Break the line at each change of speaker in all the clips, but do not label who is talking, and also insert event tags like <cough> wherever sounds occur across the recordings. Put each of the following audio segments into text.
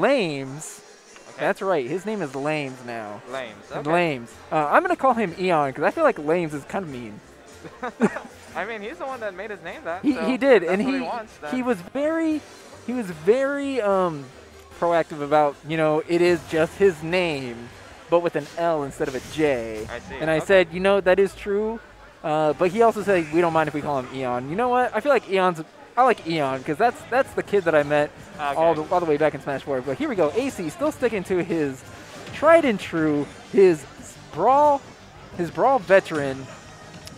Lames.
Okay.
That's right. His name is Lames now.
Lames. Okay.
Lames. Uh, I'm gonna call him Eon because I feel like Lames is kind of mean. <laughs>
I mean, he's the one that made his name that.
He,
so
he did, and he
he, wants,
he was very he was very um, proactive about you know it is just his name, but with an L instead of a J.
I see.
And I
Okay.
said, you know, that is true. Uh, but he also said we don't mind if we call him Eon. You know what? I feel like Eon's. I like Eon because that's that's the kid that I met all the all the way back in Smash 4. But here we go. AC still sticking to his tried and true, his brawl, his brawl veteran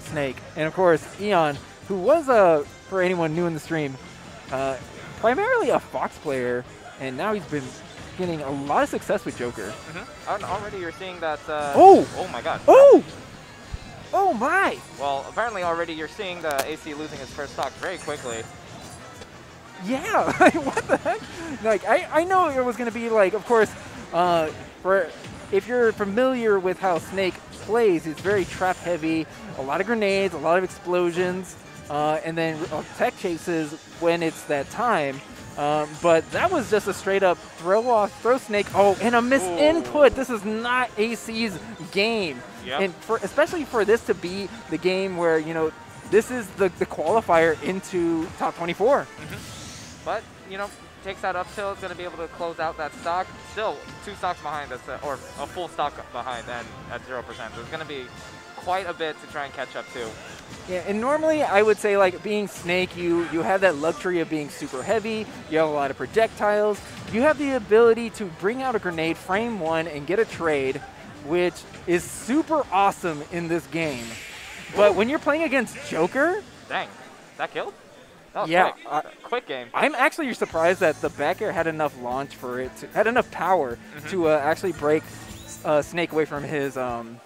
Snake, and of course Eon, who was a for anyone new in the stream, uh, primarily a Fox player, and now he's been getting a lot of success with Joker.
Mhm. And already you're seeing that. Uh,
Oh!
Oh my God.
Oh! Oh my!
Well, apparently already you're seeing the AC losing his first stock very quickly.
Yeah, <laughs> like, what the heck? Like, I, I know it was going to be like, of course, uh, for if you're familiar with how Snake plays, it's very trap heavy, a lot of grenades, a lot of explosions, uh, and then uh, tech chases when it's that time. Um, but that was just a straight up throw off, throw Snake. Oh, and a miss
Ooh.
input. This is not AC's game.
Yep.
And for especially for this to be the game where you know this is the, the qualifier into top 24.
But, you know, takes that up tilt, going to be able to close out that stock. Still, two stocks behind, us, or a full stock behind and at 0%. So it's going to be quite a bit to try and catch up to.
Yeah, and normally I would say like being Snake, you you have that luxury of being super heavy. You have a lot of projectiles. You have the ability to bring out a grenade, frame one, and get a trade, which is super awesome in this game. But when you're playing against Joker,
Dang, that killed? That
Yeah,
quick.
uh,
quick game.
I'm actually surprised that the back air had enough launch for it, to, had enough power to uh, actually break uh, Snake away from his um,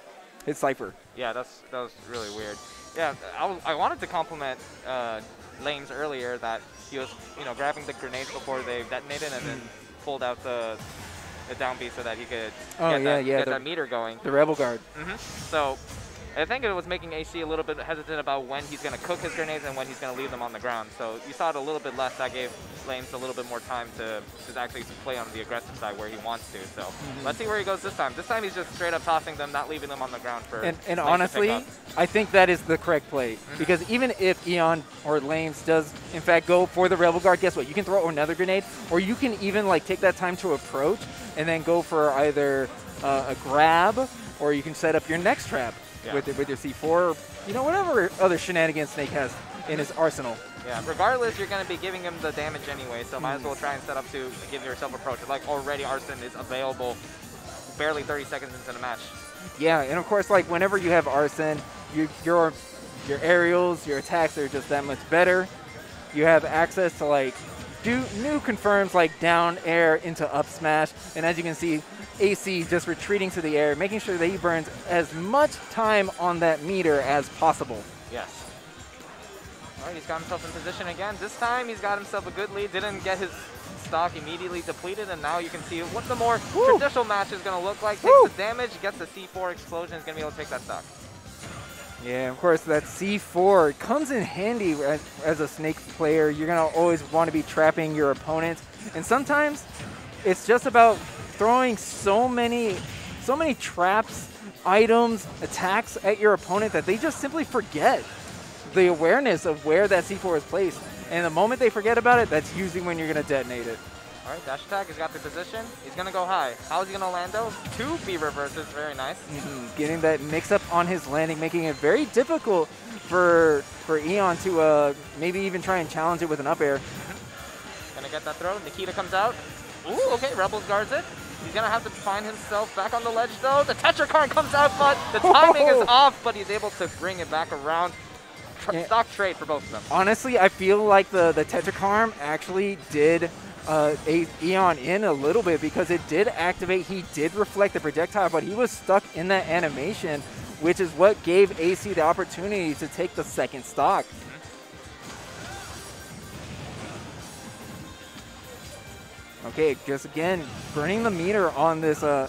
his cipher.
Yeah, that's that was really weird. Yeah, I, was- I wanted to compliment uh, Lames earlier that he was, you know, grabbing the grenades before they detonated and then pulled out the the down B so that he could
Oh,
get,
yeah,
that,
yeah,
get
the-
that meter going.
The Rebel Guard.
hmm So I think it was making AC a little bit hesitant about when he's going to cook his grenades and when he's going to leave them on the ground. So you saw it a little bit less. That gave Lames a little bit more time to, to actually play on the aggressive side where he wants to. So
Mm-hmm.
let's see where he goes this time. This time he's just straight up tossing them, not leaving them on the ground for
And, and honestly. I think that is the correct play because even if Eon or Lames does in fact go for the Rebel Guard, guess what? You can throw another grenade, or you can even like take that time to approach and then go for either uh, a grab, or you can set up your next trap
Yeah.
with with your C4, or, you know whatever other shenanigans Snake has in his arsenal.
Yeah, regardless, you're going to be giving him the damage anyway, so
Mm.
might as well try and set up to give yourself a approach. Like already Arsene is available barely 30 seconds into the match.
Yeah, and of course, like whenever you have Arsene, you, your your aerials, your attacks are just that much better. You have access to like do new confirms like down air into up smash, and as you can see, AC just retreating to the air, making sure that he burns as much time on that meter as possible.
Yes. All right, he's got himself in position again. This time he's got himself a good lead. Didn't get his stock immediately depleted, and now you can see what the more
Woo.
traditional match is going to look like. Takes
Woo.
the damage, gets the C4 explosion, is going to be able to take that stock.
Yeah, of course, that C4 comes in handy as, as a Snake player. You're going to always want to be trapping your opponents. And sometimes it's just about throwing so many, so many traps, items, attacks at your opponent that they just simply forget the awareness of where that C4 is placed. And the moment they forget about it, that's usually when you're going to detonate it.
All right, dash attack, he's got the position. He's going to go high. How is he going to land those? Two B reverses, very nice.
Mhm, Getting that mix up on his landing, making it very difficult for for Eon to uh, maybe even try and challenge it with an up air.
Gonna get that throw. Nikita comes out. Ooh, okay, Rebels guards it. He's gonna have to find himself back on the ledge though. The Tetrakarn comes out, but the timing is <laughs> off, but he's able to bring it back around. Tr-
Yeah.
Stock trade for both of them.
Honestly, I feel like the the Tetrakarn actually did uh, a Eon in a little bit because it did activate. He did reflect the projectile, but he was stuck in that animation, which is what gave AC the opportunity to take the second stock. Okay, just again burning the meter on this uh,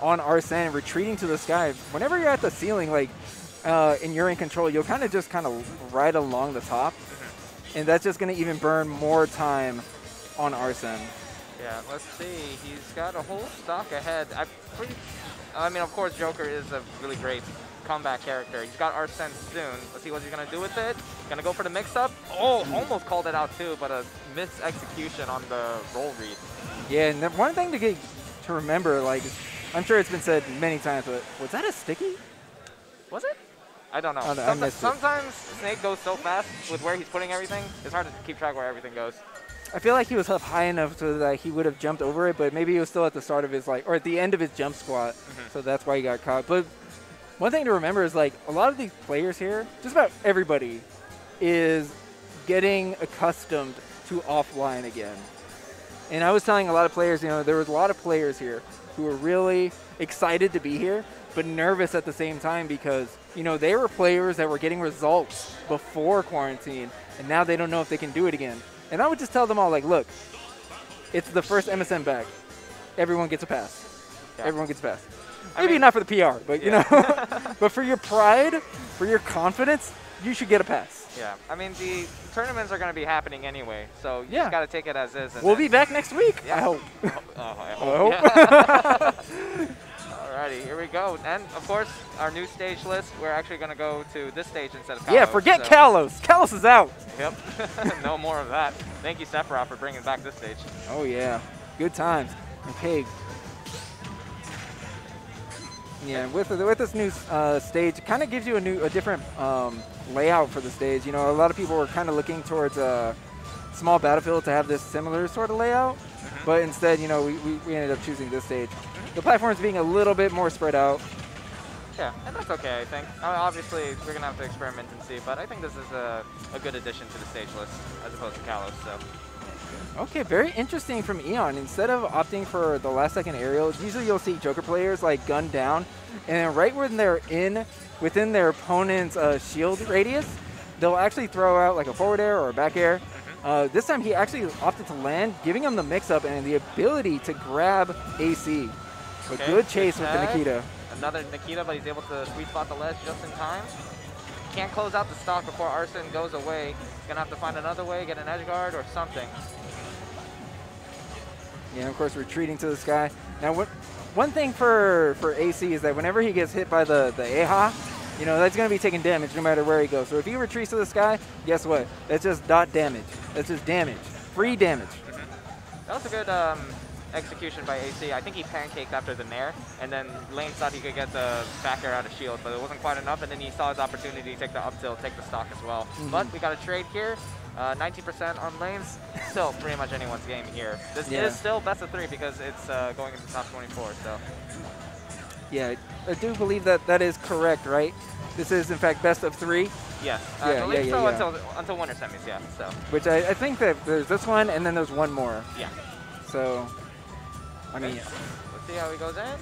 on Arsene, retreating to the sky. Whenever you're at the ceiling, like uh, and you're in control, you'll kind of just kind of ride along the top, and that's just going to even burn more time on Arsene.
Yeah, let's see. He's got a whole stock ahead. I pretty. I mean, of course, Joker is a really great comeback character. He's got Arsene soon. Let's see what he's gonna do with it. Gonna go for the mix-up. Oh, almost called it out too, but a missed execution on the roll read.
Yeah, and one thing to get to remember, like, I'm sure it's been said many times, but was that a sticky?
Was it? I don't know.
Oh, no, I
sometimes,
it.
sometimes Snake goes so fast with where he's putting everything, it's hard to keep track where everything goes.
I feel like he was up high enough so that he would have jumped over it, but maybe he was still at the start of his like, or at the end of his jump squat, mm-hmm. so that's why he got caught. But one thing to remember is like a lot of these players here, just about everybody, is getting accustomed to offline again. And I was telling a lot of players, you know, there was a lot of players here who were really excited to be here, but nervous at the same time because, you know, they were players that were getting results before quarantine, and now they don't know if they can do it again. And I would just tell them all, like, look, it's the first MSM back. Everyone gets a pass.
Yeah.
Everyone gets a pass.
I
Maybe
mean-
not for the PR, but you know, <laughs> but for your pride, for your confidence, you should get a pass.
Yeah, I mean the tournaments are going to be happening anyway, so you
Yeah.
just got to take it as is.
We'll be back next week.
Yeah.
I hope. <laughs>
Oh, I
I
hope.
hope.
yeah. <laughs> Alrighty, here we go. And of course, our new stage list, we're actually going to go to this stage instead of
yeah, forget
so-
Kalos. Kalos is out.
Yep. <laughs> no more of that. Thank you, Sephiroth, for bringing back this stage.
Oh yeah, good times. Okay. Yeah, with with this new uh, stage, it kind of gives you a new, a different um, layout for the stage. You know, a lot of people were kind of looking towards a small battlefield to have this similar sort of layout, but instead, you know, we, we, we ended up choosing this stage. The platforms being a little bit more spread out.
Yeah, and that's okay, I think. Uh, obviously, we're going to have to experiment and see, but I think this is a, a good addition to the stage list as opposed to Kalos, so.
Okay, very interesting from Eon. Instead of opting for the last second aerials, usually you'll see Joker players like gun down, and right when they're in within their opponent's uh, shield radius, they'll actually throw out like a forward air or a back air. Uh, this time he actually opted to land, giving him the mix-up and the ability to grab AC. A
Okay,
good chase with the. Nikita.
Another Nikita, but he's able to sweet spot the ledge just in time. Can't close out the stock before Arsene goes away. He's gonna have to find another way, get an edge guard or something.
Yeah, of course, retreating to the sky. Now, what, one thing for, for AC is that whenever he gets hit by the, the Eiha, you know, that's going to be taking damage no matter where he goes. So if he retreats to the sky, guess what? That's just dot damage. That's just damage. Free damage.
That was a good um, execution by AC. I think he pancaked after the Nair, and then Lane thought he could get the back air out of shield, but it wasn't quite enough, and then he saw his opportunity to take the up tilt, take the stock as well.
Mm-hmm.
But we got a trade here. Uh, 90% on Lames, still pretty much anyone's game here. This
Yeah.
is still best of three because it's uh, going into top 24, so.
Yeah, I do believe that that is correct, right? This is, in fact, best of three,
Yes,
Yeah,
I
yeah, yeah,
so
yeah.
until until winter semis, yeah. So
which I, I think that there's this one and then there's one more.
yeah.
So, I mean,
Let's see how he goes in.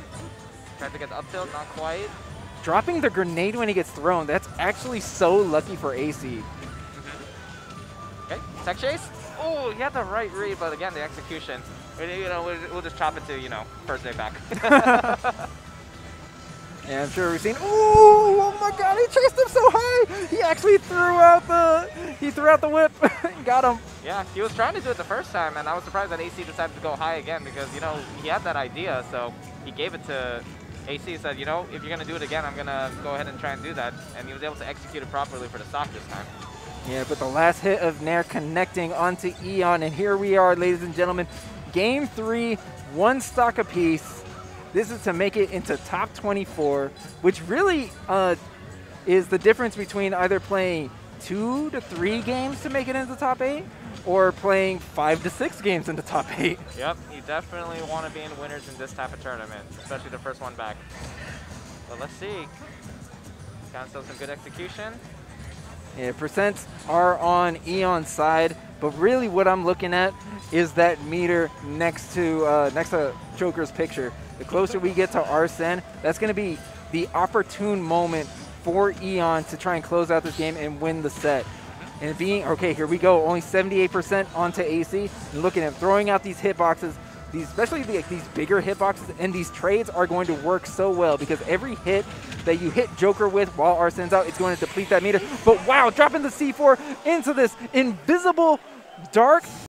Tried to get the up tilt, not quite.
dropping the grenade when he gets thrown, that's actually so lucky for AC.
Tech chase. Oh, he had the right read, but again, the execution. You know, we'll, we'll just chop it to you know first day back. <laughs>
And I'm sure we've seen. Ooh! Oh my God! He chased him so high. He actually threw out the. He threw out the whip. <laughs> Got him.
yeah, he was trying to do it the first time, and I was surprised that AC decided to go high again because you know he had that idea, so he gave it to AC. And said, you know, if you're gonna do it again, I'm gonna go ahead and try and do that, and he was able to execute it properly for the stock this time.
Yeah, but the last hit of Nair connecting onto Eon, and here we are, ladies and gentlemen. Game three, one stock apiece. This is to make it into top 24, which really uh, is the difference between either playing two to three games to make it into the top eight, or playing five to six games into top eight.
Yep, you definitely want to be in winners in this type of tournament, especially the first one back. But let's see. Of still some good execution.
Yeah, percents are on Eon's side, but really what I'm looking at is that meter next to uh, next to Joker's picture. The closer we get to Arsene, that's going to be the opportune moment for Eon to try and close out this game and win the set. And being okay, here we go, only 78% onto AC. And looking at him throwing out these hitboxes, these especially the, these bigger hitboxes and these trades are going to work so well because every hit that you hit Joker with while Arsene's out, it's going to deplete that meter. But wow, dropping the C4 into this invisible dark